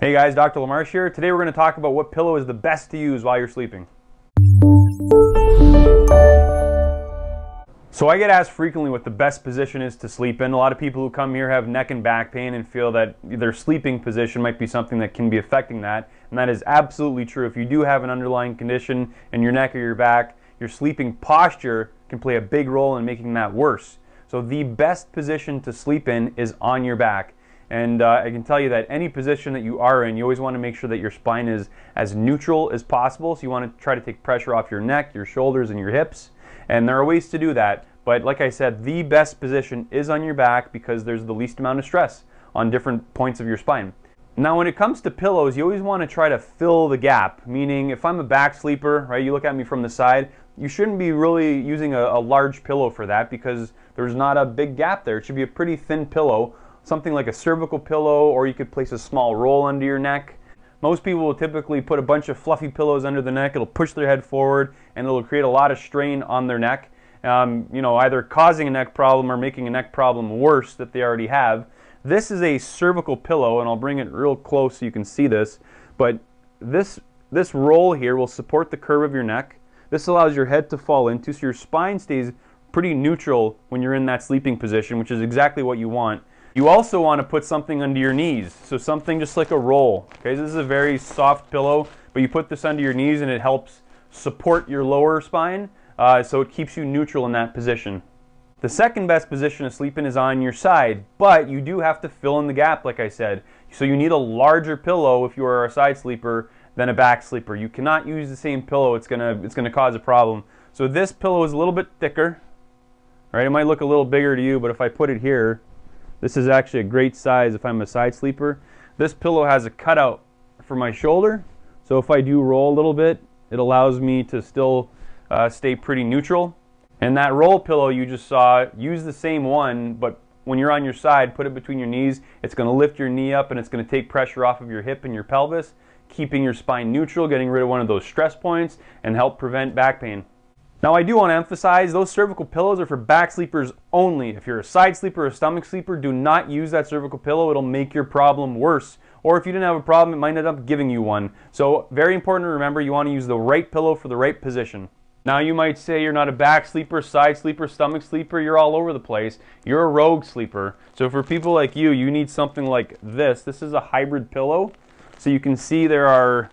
Hey guys, Dr. LaMarche here. Today we're going to talk about what pillow is the best to use while you're sleeping. So I get asked frequently what the best position is to sleep in. A lot of people who come here have neck and back pain and feel that their sleeping position might be something that can be affecting that. And that is absolutely true. If you do have an underlying condition in your neck or your back, your sleeping posture can play a big role in making that worse. So the best position to sleep in is on your back. And uh, I can tell you that any position that you are in, you always want to make sure that your spine is as neutral as possible. So you want to try to take pressure off your neck, your shoulders, and your hips. And there are ways to do that. But like I said, the best position is on your back because there's the least amount of stress on different points of your spine. Now, when it comes to pillows, you always want to try to fill the gap. Meaning, if I'm a back sleeper, right, you look at me from the side, you shouldn't be really using a, a large pillow for that because there's not a big gap there. It should be a pretty thin pillow something like a cervical pillow, or you could place a small roll under your neck. Most people will typically put a bunch of fluffy pillows under the neck. It'll push their head forward and it'll create a lot of strain on their neck. Um, you know, either causing a neck problem or making a neck problem worse that they already have. This is a cervical pillow, and I'll bring it real close so you can see this. But this this roll here will support the curve of your neck. This allows your head to fall into, so your spine stays pretty neutral when you're in that sleeping position, which is exactly what you want. You also want to put something under your knees, so something just like a roll. Okay, this is a very soft pillow, but you put this under your knees and it helps support your lower spine, uh, so it keeps you neutral in that position. The second best position to sleep in is on your side, but you do have to fill in the gap, like I said. So you need a larger pillow if you are a side sleeper than a back sleeper. You cannot use the same pillow; it's gonna it's gonna cause a problem. So this pillow is a little bit thicker, right? It might look a little bigger to you, but if I put it here, this is actually a great size if I'm a side sleeper. This pillow has a cutout for my shoulder, so if I do roll a little bit, it allows me to still uh, stay pretty neutral. And that roll pillow you just saw, use the same one, but when you're on your side, put it between your knees. It's going to lift your knee up and it's going to take pressure off of your hip and your pelvis, keeping your spine neutral, getting rid of one of those stress points, and help prevent back pain. Now I do want to emphasize those cervical pillows are for back sleepers only. If you're a side sleeper or a stomach sleeper, do not use that cervical pillow. It'll make your problem worse. Or if you didn't have a problem, it might end up giving you one. So very important to remember, you want to use the right pillow for the right position. Now you might say you're not a back sleeper, side sleeper, stomach sleeper, you're all over the place. You're a rogue sleeper. So for people like you, you need something like this. This is a hybrid pillow. So you can see there are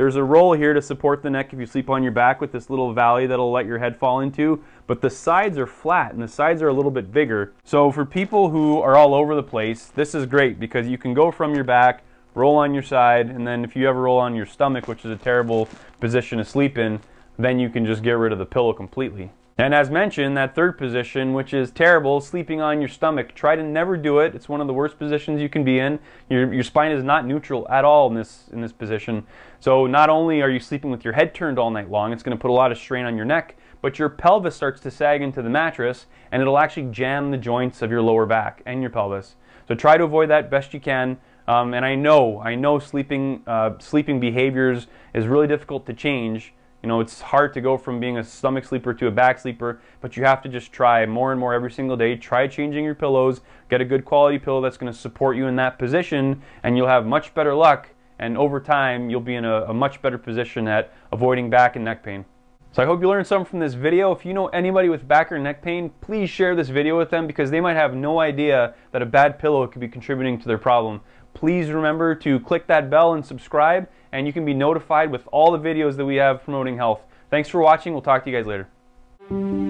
there's a roll here to support the neck if you sleep on your back with this little valley that'll let your head fall into, but the sides are flat and the sides are a little bit bigger. So for people who are all over the place, this is great because you can go from your back, roll on your side, and then if you ever roll on your stomach, which is a terrible position to sleep in, then you can just get rid of the pillow completely. And as mentioned, that third position, which is terrible, sleeping on your stomach, try to never do it. It's one of the worst positions you can be in. Your, your spine is not neutral at all in this, in this position. So not only are you sleeping with your head turned all night long, it's going to put a lot of strain on your neck, but your pelvis starts to sag into the mattress and it'll actually jam the joints of your lower back and your pelvis. So try to avoid that best you can. Um, and I know, I know sleeping, uh, sleeping behaviors is really difficult to change. You know, it's hard to go from being a stomach sleeper to a back sleeper, but you have to just try more and more every single day. Try changing your pillows, get a good quality pillow that's going to support you in that position, and you'll have much better luck. And over time, you'll be in a, a much better position at avoiding back and neck pain. So I hope you learned something from this video. If you know anybody with back or neck pain, please share this video with them because they might have no idea that a bad pillow could be contributing to their problem. Please remember to click that bell and subscribe and you can be notified with all the videos that we have promoting health. Thanks for watching. We'll talk to you guys later.